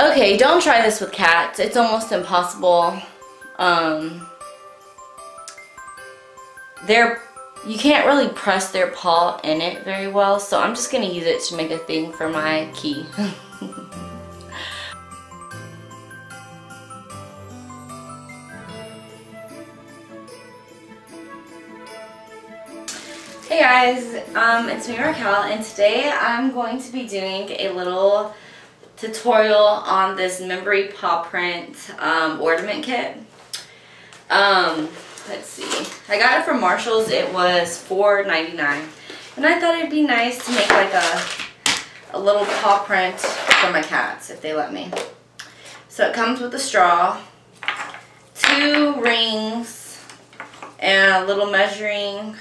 Okay, don't try this with cats. It's almost impossible. Um, they're, you can't really press their paw in it very well, so I'm just going to use it to make a thing for my key. Hey guys, um, it's me Raquel and today I'm going to be doing a little tutorial on this Memory Paw Print um, ornament kit. Um, let's see, I got it from Marshalls, it was $4.99 and I thought it'd be nice to make like a, a little paw print for my cats if they let me. So it comes with a straw, two rings, and a little measuring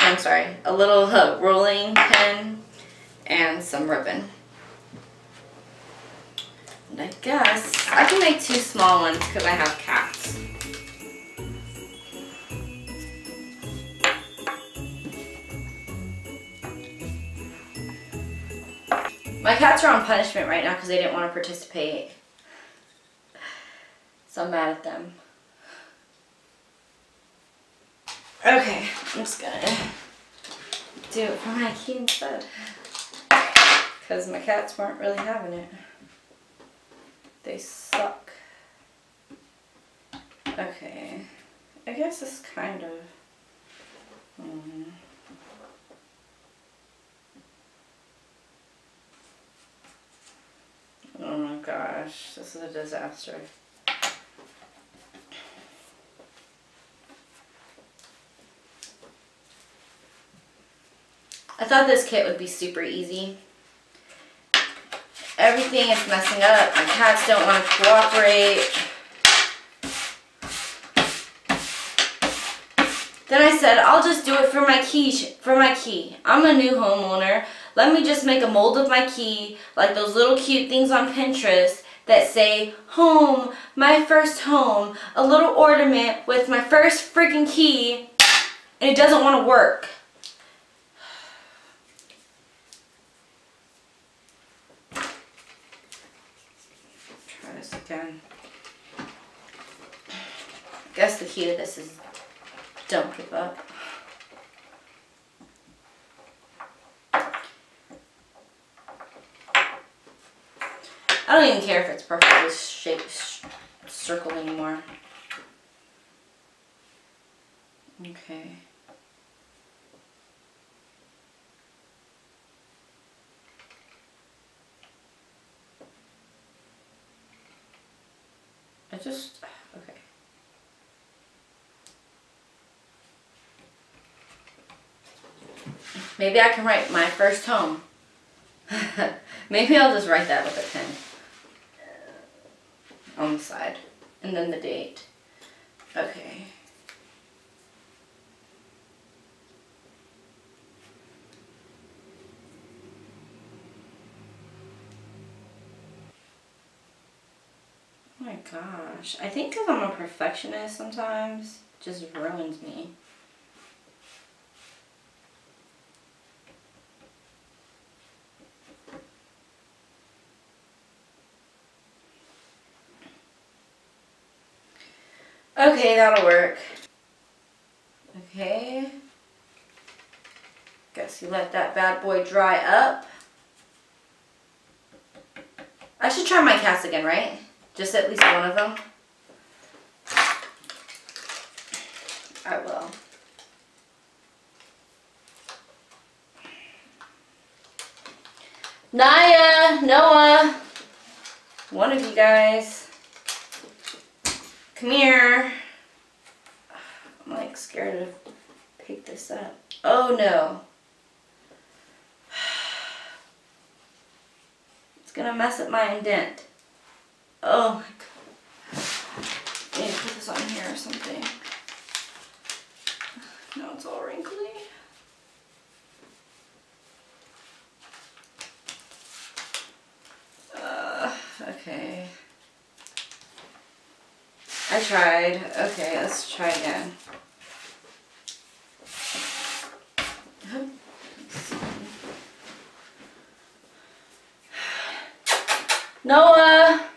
I'm sorry, a little uh, rolling pin and some ribbon. And I guess I can make two small ones because I have cats. My cats are on punishment right now because they didn't want to participate. So I'm mad at them. Okay, I'm just gonna do it for my key instead. Because my cats weren't really having it. They suck. Okay, I guess it's kind of... Mm. Oh my gosh, this is a disaster. I thought this kit would be super easy. Everything is messing up. My cats don't want to cooperate. Then I said, I'll just do it for my key. For my key. I'm a new homeowner. Let me just make a mold of my key, like those little cute things on Pinterest that say, home, my first home, a little ornament with my first freaking key, and it doesn't want to work. Again. I guess the key to this is don't give up. I don't even care if it's perfectly shaped circle anymore. Okay. I just, okay. Maybe I can write my first home. Maybe I'll just write that with a pen on the side. And then the date. Okay. my gosh. I think because I'm a perfectionist sometimes, just ruins me. Okay, that'll work. Okay. Guess you let that bad boy dry up. I should try my cast again, right? Just at least one of them. I will. Naya, Noah, one of you guys, come here. I'm like scared to pick this up. Oh no. It's gonna mess up my indent. Oh my god. I need to put this on here or something. Now it's all wrinkly. Uh, okay. I tried. Okay, let's try again. Noah!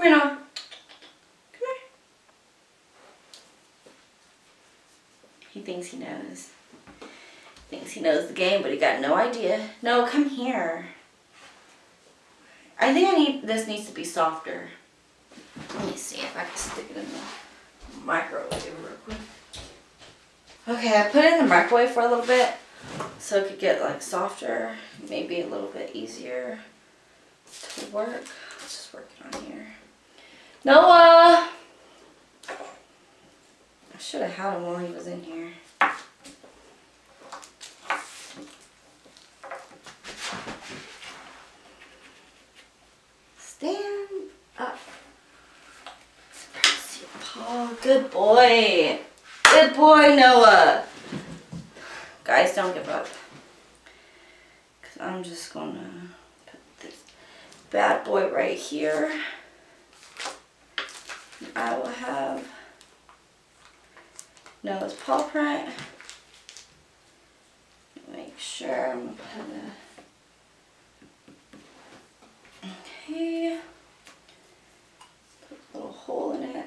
Here, Noah. Come here. He thinks he knows. Thinks he knows the game, but he got no idea. No, come here. I think I need, this needs to be softer. Let me see if I can stick it in the microwave real quick. Okay, I put it in the microwave for a little bit so it could get like softer, maybe a little bit easier to work. Let's just work it on here. Noah! I should have had him while he was in here. Stand up. Good boy. Good boy, Noah. Guys, don't give up. Because I'm just going to put this bad boy right here. I will have Noah's paw print. Make sure I'm going to put a Okay. Put a little hole in it.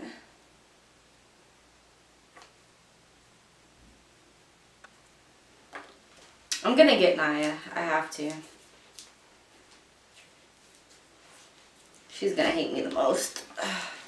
I'm gonna get Naya. I have to. She's gonna hate me the most.